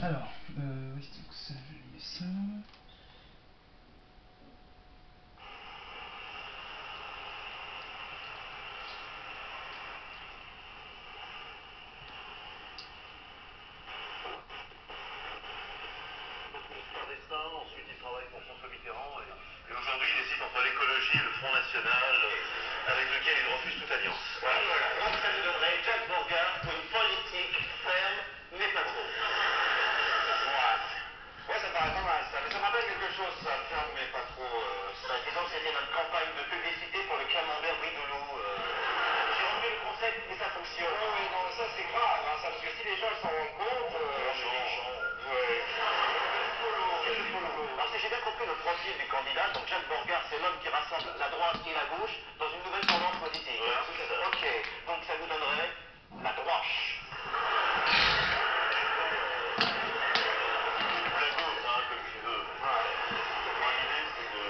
Alors, euh, donc ça, je ici. ensuite il travaille pour François Mitterrand et, et aujourd'hui il hésite entre l'écologie et le Front National euh, avec lequel il refuse toute alliance. Voilà, voilà. Donc ça nous donnerait Jack Borgard pour une politique ferme, mais pas trop. Ouais. Ouais, ça paraît pas mal ça, mais ça me rappelle quelque chose ça, ferme mais pas trop. Euh, ça, disons que c'était notre campagne de publicité pour le camembert Bridoulou. Euh. J'ai repris le concept et ça fonctionne. Oui, oui, non, ça c'est grave, hein, ça, parce que si les gens s'en rendent compte. Non. Alors si j'ai bien compris le profil du candidat, donc Jacques Borgard, c'est l'homme qui rassemble la droite et la gauche dans une nouvelle tendance politique. Hein. Ok, donc ça nous donnerait la droite. Ou la gauche, hein, comme tu veux. Moi, l'idée c'est de.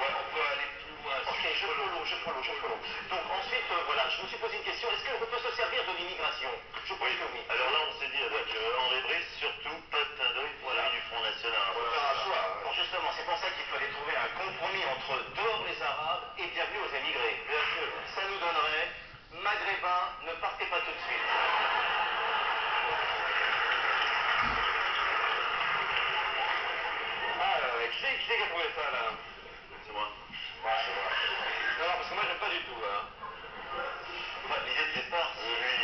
Ouais, on peut aller plus loin. Ok, je follow, je follow. Donc ensuite, euh, voilà, je me suis posé une question. Est-ce qu'on peut se servir de l'immigration? Je pense que oui. Alors là, on s'est dit avec euh, André Brice, surtout pas de teint d'œil vis-à-vis du Front National. Faire un choix. Bon, justement, c'est pour ça qu'il fallait trouver un compromis entre dehors les Arabes et bienvenue aux émigrés. Bien sûr. Ça nous donnerait Maghrébins, ne partez pas tout de suite. Euh, qui qui a trouvé ça là C'est moi. Ouais, c'est moi. Non, parce que moi j'aime pas du tout. Hein. Enfin, l'idée de départ, c'est lui.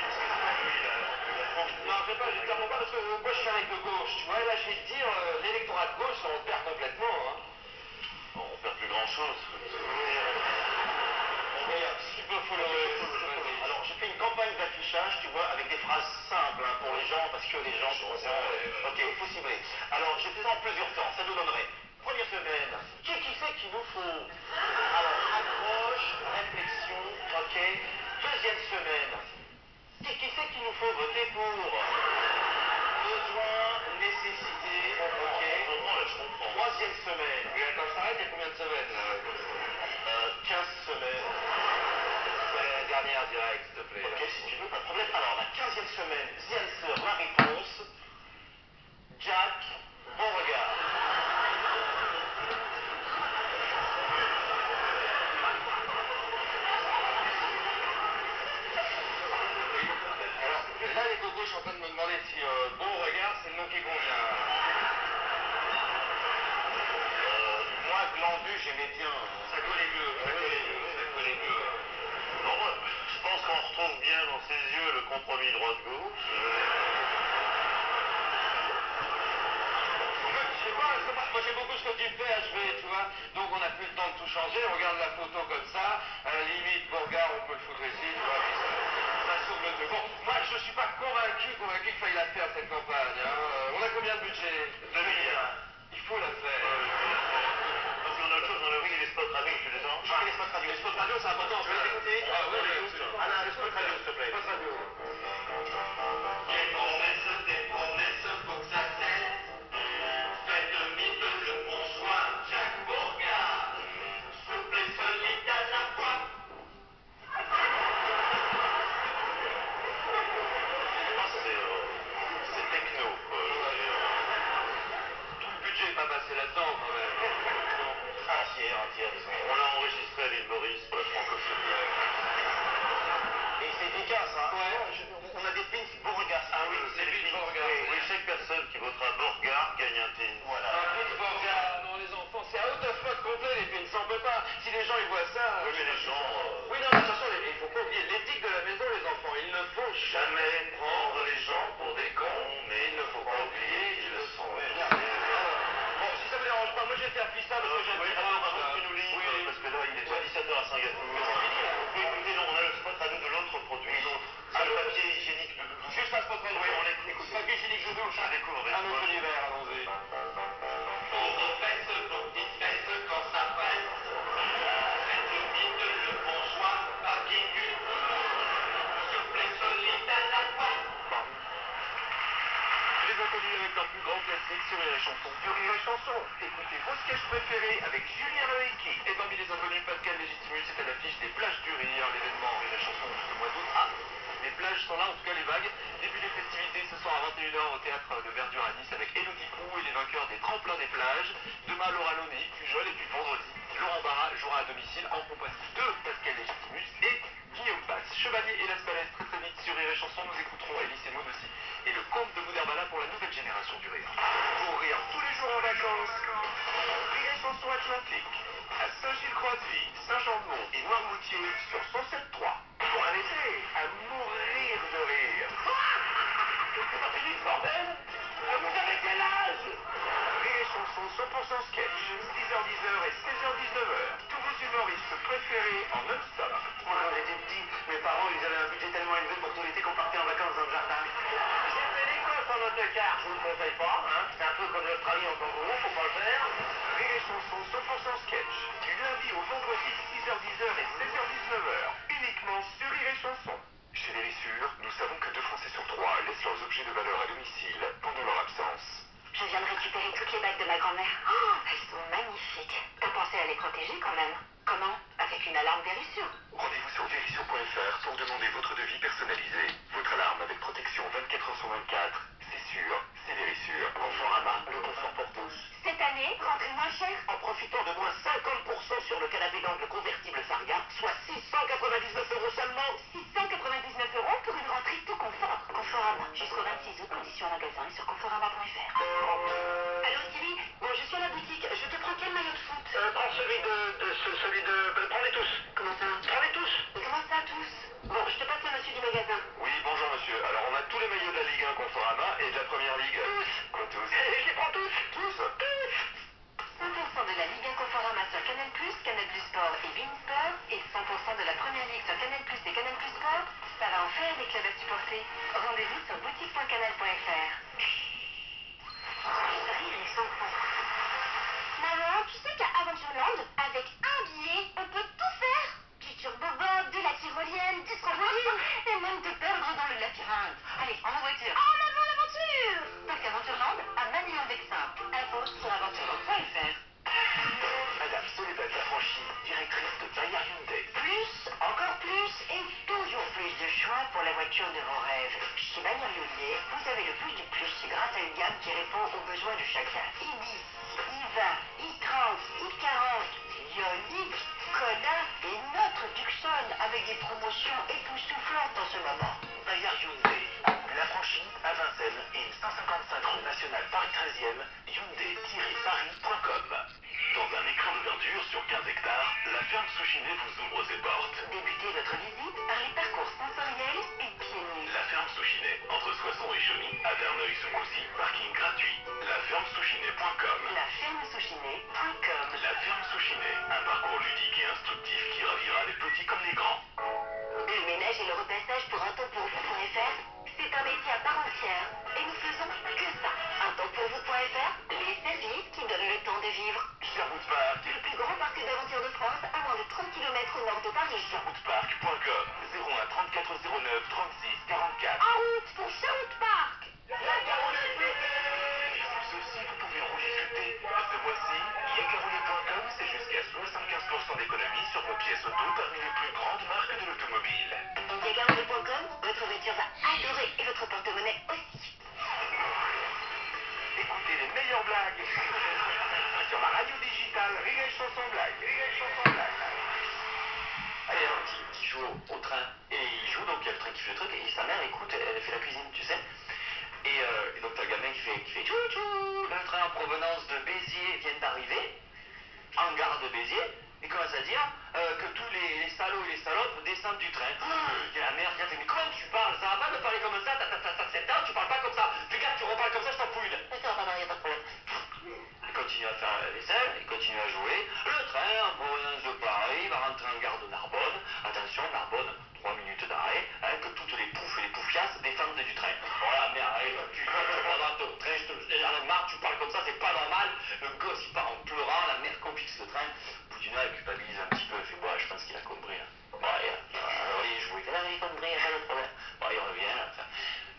Non, je sais pas, je pas parce que euh, moi je suis avec de gauche, tu vois. Et là, je vais te dire, euh, l'électorat de gauche, on le perd complètement. Hein. Bon, on perd plus grand chose. Regarde, si tu peux follow, vas-y. Alors, j'ai fait une campagne d'affichage, tu vois, avec des phrases simples hein, pour les gens, parce que les gens sont. Ok, il faut cibler. Alors, je fais ça en plusieurs temps. Ça nous donnerait. Première semaine, qui qui c'est qu'il nous faut Alors, approche, réflexion, ok. Deuxième semaine, qui qui c'est qu'il nous faut voter pour Besoin, nécessité, ok. Troisième semaine. Mais attends, ça arrête, il y a combien de semaines là euh, 15 semaines. Ouais, la dernière direct, s'il te plaît. Ok, si tu veux, pas de problème. Alors, la 15e semaine, The Answer, la réponse. Jack, Beauregard. Alors, là, les cocos sont en train de me demander si euh, Beauregard, c'est le nom qui convient. Euh, moi, Glandu, j'aimais bien. Ça collait mieux. Ça collait mieux. Ça collait mieux. Bon, moi, je pense qu'on retrouve bien dans ses yeux le compromis droite-gauche. En fait, je sais pas, c'est pas- moi j'aime beaucoup ce que tu fais, HV, tu vois. Donc on n'a plus le temps de tout changer, on regarde la photo comme ça, à la limite, Borgard, on peut le foutre ici, tu vois, le. Bon, moi je suis pas convaincu, convaincu qu'il faille la faire cette campagne. Hein. Euh, on a combien de budget? 2 milliards. Il faut la faire. Parce qu'on a autre chose, on a oublié les spots radio, tu les as Je fais les spots radio. Les spots radio, c'est important, tu veux les écouter Ah, oui. Alain, les spots radio, s'il te plaît. Spots radio. On l'a enregistré à l'île Maurice pour la francophonie. Et c'est efficace, hein Ouais, je- on a des pins Beauregard. Ah oui, C'est pins. Oui, chaque personne qui votera Borgard gagne un pin. Voilà. Un pin Beauregard, non les enfants, c'est out of fuck complet les pins, on peut pas. Si les gens ils voient ça... Oui, mais les gens. euh, Oui, non, mais attention, il faut pas oublier l'éthique de la maison, les enfants. Il ne faut jamais prendre les gens pour des cons, mais il ne faut pas oublier qu'ils le sont. Bon, si ça vous dérange pas, moi je vais faire pisser parce que j'aime 17h à Singapour. Oui, écoutez, non, on a le spot radio de l'autre produit. Le papier hygiénique. Juste un spot. Oui, on l'écoute. Papier hygiénique. Je le découvre avec Un autre univers, avec leur plus grand classique sur Rire et Chanson. Sur Rire et Chanson, écoutez vos sketchs préférés avec Julien Loïki. Et parmi les inconnus, Pascal Légitimus est à l'affiche des plages du rire, l'événement Rire et Chanson du mois d'août. Ah, les plages sont là, en tout cas les vagues. Début des festivités ce soir à 21h au théâtre de Verdure à Nice avec Elodie Pou et les vainqueurs des tremplins des plages. Demain, Laura Launay, Pujol et puis vendredi, Laurent Barra jouera à domicile en compagnie de Pascal Légitimus et Guillaume Bass. Chevalier et Las Palais, très très vite sur Rire et Chanson, nous écouterons Elise et Maud aussi. Et le comte de Boudherbala pour la nouvelle génération du rire. Pour rire tous les jours en vacances, Chanson Atlantique. À Saint-Gilles-Croix-de-Vie, Saint-Jean-de-Mont et Noirmoutier sur 107.3. Pour un été à mourir de rire. C'est pas Vous avez quel âge? Rire chanson 100% sketch, 6h10h et 16h19h. Tous vos humoristes préférés en non-stop. Moi, quand j'étais petit, mes parents, ils avaient un budget tellement élevé pour tout l'été qu'on partait en vacances dans le jardin. J'ai fait en autocar, je vous le conseille pas, hein. C'est un peu comme l'Australie en kangourou, faut pas le faire. Rire et chanson 100% sketch, du lundi au vendredi, 6h10h et 16h19h. Uniquement sur Rire et chanson. Chez Vérissure, nous savons que deux Français sur trois laissent leurs objets de valeur à domicile pendant leur absence. Je viens de récupérer toutes les bagues de ma grand-mère. Oh, elles sont magnifiques. T'as pensé à les protéger quand même? Comment? Avec une alarme vérissure. Rendez-vous sur vérissure.fr pour demander votre devis personnalisé. Votre alarme avec protection 24 h sur 24. C'est sûr, c'est Vérissure. Conforama, le confort pour tous. Cette année, rentrée moins chère En profitant de moins 50% sur le canapé d'angle convertible Sarga, soit 699 euros seulement. 699 euros pour une rentrée tout confort. Conforama, jusqu'au 26 août, conditions en magasin et sur conforama.fr. Allô Sylvie? Bon, je suis à la boutique. Je te prends quel maillot de foot? Euh, prends celui de, de ce- celui de, euh, prends-les tous. Comment ça? Prends-les tous. Comment ça, tous? Bon, je te passe le monsieur du magasin. Oui, bonjour monsieur. Alors on a tous les maillots de la Ligue 1 Conforama et de la Première Ligue. Tous. Quoi tous Je les prends tous. Tous 100% de la Ligue 1 Conforama sur Canal+, Canal+, Sport et Beansport et 100% de la Première Ligue sur Canal+, et Canal+, Sport, ça va en faire des clubs à supporter. Rendez-vous sur boutique.canal.fr. avec des promotions époustouflantes en ce moment. Bayard Hyundai. Lafranchi à Vincennes et 155 rue nationale Paris 13e, hyundai-paris.com. Dans un écran de verdure sur 15 hectares, la ferme Souchinet vous ouvre ses portes. Débutez votre visite par les parcours sensoriels et. La ferme Souchinet, entre Soissons et Chauny, à Verneuil-sous-Coucy, parking gratuit. Lafermesouchinet.com. La ferme Souchinet.com. La ferme Souchinet, un parcours ludique et instructif qui ravira les petits comme les grands. Le ménage et le repassage pour un temps pour vous.fr, c'est un métier à part entière. Et nous faisons que ça. Un temps pour vous.fr, les services qui donnent le temps de vivre. 30 km au nord de Paris. sherwoodpark.com, 01 34 09 36 44. En route pour Sherwood Park Vous aussi, vous pouvez rouler futé. Ce mois-ci, c'est jusqu'à 75% d'économie sur vos pièces auto parmi les plus grandes marques de l'automobile. Yagaroulé.com, votre voiture va adorer et votre porte-monnaie aussi. Écoutez les meilleures blagues sur la radio digitale Rire et Chanson Blague. Rire et Chanson Blague. Allez, un petit qui joue au, au train. Et il joue, donc il y a le truc, et sa mère écoute, elle, fait la cuisine, tu sais. Et, euh, et donc t'as le gamin qui fait, qui fait tchou tchou, le train en provenance de Béziers vient d'arriver, en gare de Béziers, et commence à dire euh, que tous les, les salauds et les salopes descendent du train. Et la mère qui a fait, mais comment tu parles Ça va pas de parler comme ça, t'as t'as- t'as- t'as 7 ans, tu parles pas comme ça. Fais gaffe, tu reparles comme ça, je t'en fous une. Attends, attends, y a pas de problème. Il continue à faire la vaisselle, il continue à jouer. Le train en provenance de Paris va rentrer Heure, elle culpabilise un petit peu, elle fait, bon, je pense qu'il a compris. Là. Bon, allez, alors il joue, il a compris, il n'y a pas de problème. Bon, il revient, là, enfin,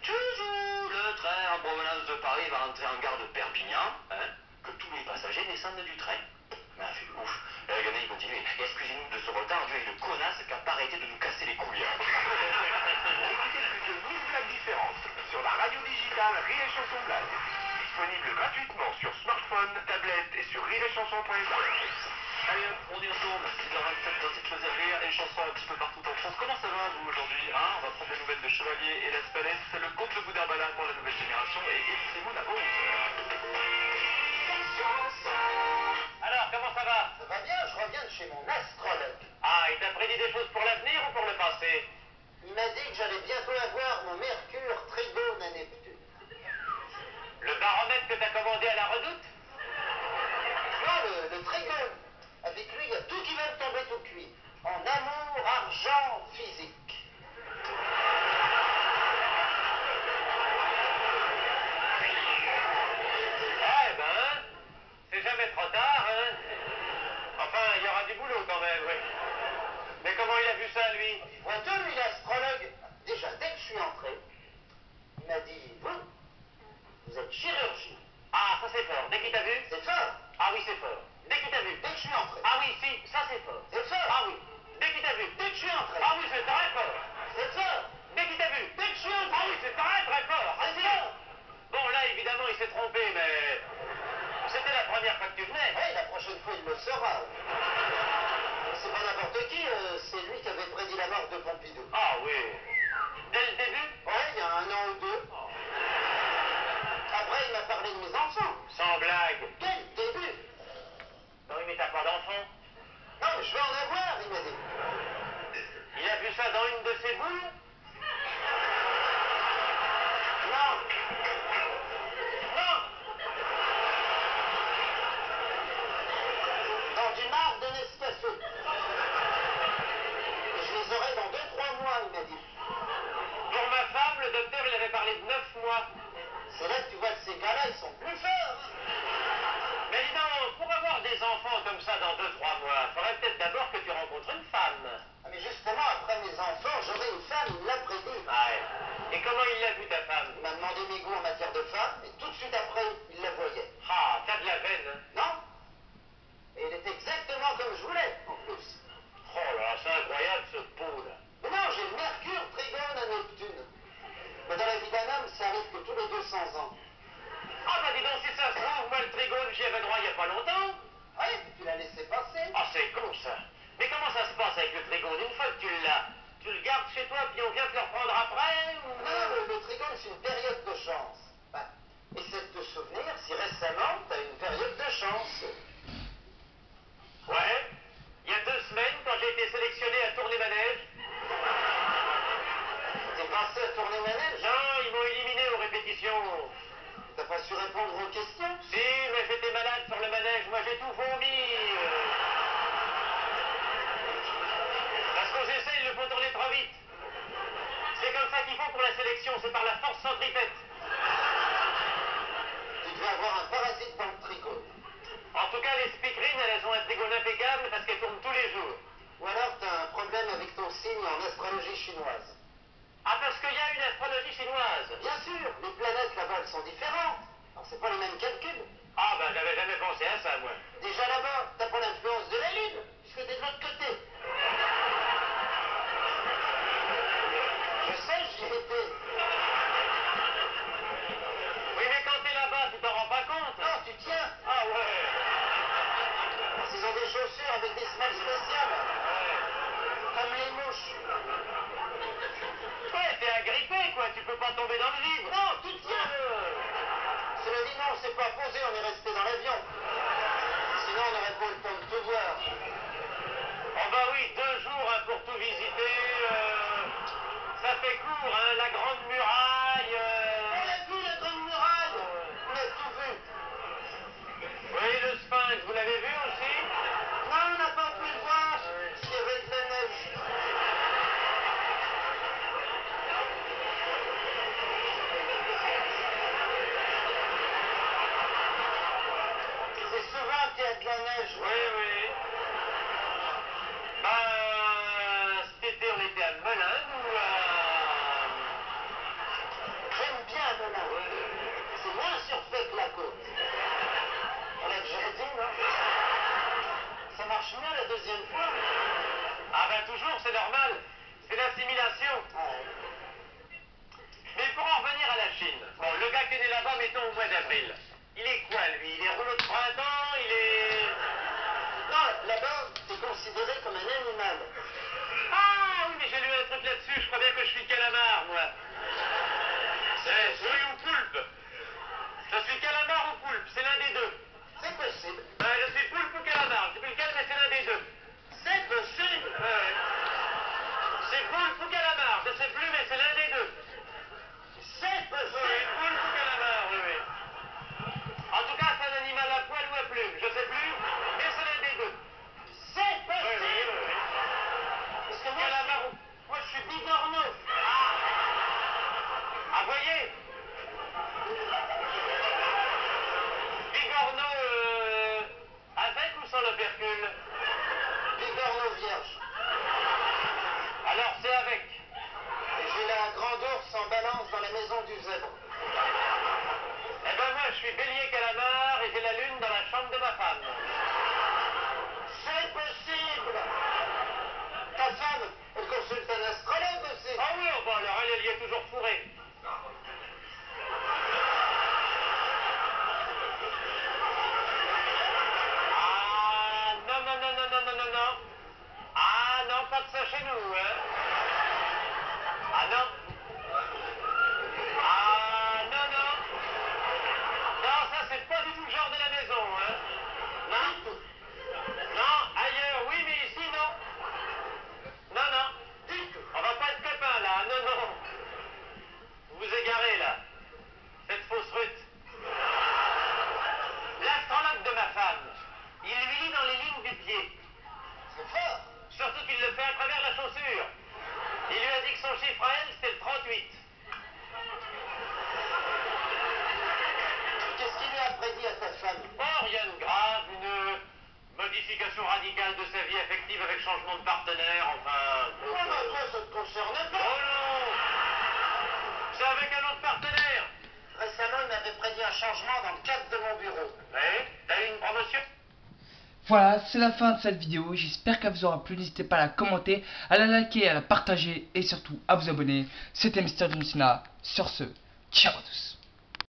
Toujours le train en provenance de Paris va entrer en gare de Perpignan, hein, que tous les passagers descendent du train. Mais un fait ouf. Gamin il continue, excusez-nous de ce retard dû à une connasse qui a pas arrêté de nous casser les couilles. hein. Écoutez plus de 1000 blagues différentes sur la radio digitale Rire et Chanson Blague. Disponible gratuitement sur smartphone, tablette et sur rireetchanson.fr. Allez hop, on y retourne. 6h27 dans à rire et chansons un petit peu partout en France. Comment ça va vous aujourd'hui hein? On va prendre des nouvelles de Chevalier et Las Palais. C'est le conte de Boudherbala pour la nouvelle génération et Elise Moon à 11h. Alors, comment ça va? Ça va bien, je reviens de chez mon astrologue. Ah, il t'a prédit des choses pour l'avenir ou pour le passé? Il m'a dit que j'allais bientôt avoir mon Mercure trigone à Neptune. Le baromètre que t'as commandé à la redoute? Non, le, le trigone. Avec lui, il y a tout qui va me tomber tout cuit. En amour, argent, physique. Eh ben, c'est jamais trop tard, hein Enfin, il y aura du boulot quand même, oui. Mais comment il a vu ça, lui? Vois-tu, lui, l'astrologue Déjà, dès que je suis entré, il m'a dit Vous, vous êtes chirurgien. Ah, ça c'est fort. Dès qu'il t'a vu? C'est fort. Ah oui, c'est fort. Entré. Ah oui, si, ça c'est fort. C'est fort. Ah oui. Dès qu'il t'a vu Dès que je suis entré. Ah oui, c'est très fort. C'est fort. Dès qu'il t'a vu Dès que je suis entré. Ah oui, c'est très très fort. C'est Allez-y. fort. Bon, là, évidemment, il s'est trompé, mais... C'était la première fois que tu venais. Oui, la prochaine fois, il le saura. C'est pas n'importe qui, euh, c'est lui qui avait prédit la mort de Pompidou. Ah oui. Dès le début Ouais, il y a un an ou deux. Après, il m'a parlé de mes enfants. Sans blague. Quel début Non, mais t'as pas d'enfant. Non, mais je vais en avoir, il m'a dit. Il a vu ça dans une de ses boules Non. Non. Dans du marbre de Nescafé. Et je les aurai dans 2-3 mois, il m'a dit. Pour ma femme, le docteur, il avait parlé de 9 mois. C'est là que tu vois que ces gars-là, ils sont plus forts. hein. Mais dis donc, pour avoir des enfants comme ça dans 2-3 mois, faudrait peut-être d'abord que tu rencontres une femme. Ah, mais justement, après mes enfants, j'aurai une femme, il l'a prédit. Ouais. Et comment il l'a vu, ta femme Il m'a demandé mes goûts en matière de femme, et tout de suite après, il la voyait. Ah, t'as de la veine. hein. Non Et elle est exactement comme je voulais, en plus. Oh là, c'est incroyable ce pot là. Mais non, j'ai le Mercure trigone à Neptune. Mais dans la vie d'un homme, ça arrive que tous les 200 ans. Ah bah dis donc, si ça se trouve, moi le trigone, j'y avais droit il y a pas longtemps. Ah oui, puis tu l'as laissé passer. Ah, c'est con ça. Mais comment ça se passe avec le trigone Une fois que tu l'as, tu le toi, puis on vient te le reprendre après c'est par la force centripète. Tu devais avoir un parasite dans le trigone. En tout cas, les speakerines, elles ont un trigone impeccable parce qu'elles tournent tous les jours. Ou alors t'as un problème avec ton signe en astrologie chinoise. Ah, parce qu'il y a une astrologie chinoise. Bien sûr, les planètes là-bas, elles sont différentes. Alors c'est pas les mêmes calculs. Ah, ben j'avais jamais pensé à ça, moi. Déjà là-bas, t'as pas l'influence de la Lune, puisque t'es de l'autre côté. Alors c'est avec. J'ai la grande ours en balance dans la maison du zèbre. Eh ben moi je suis bélier calamar et j'ai la lune dans la chambre de ma femme. changement de partenaire, enfin... Ça va, ça concerne pas. Oh non. C'est avec un autre partenaire. Récemment, il m'avait prédit un changement dans le cadre de mon bureau. Oui T'as eu une promotion? Voilà, c'est la fin de cette vidéo, j'espère qu'elle vous aura plu, n'hésitez pas à la commenter, à la liker, à la partager et surtout à vous abonner. C'était Mister John sur ce, ciao à tous.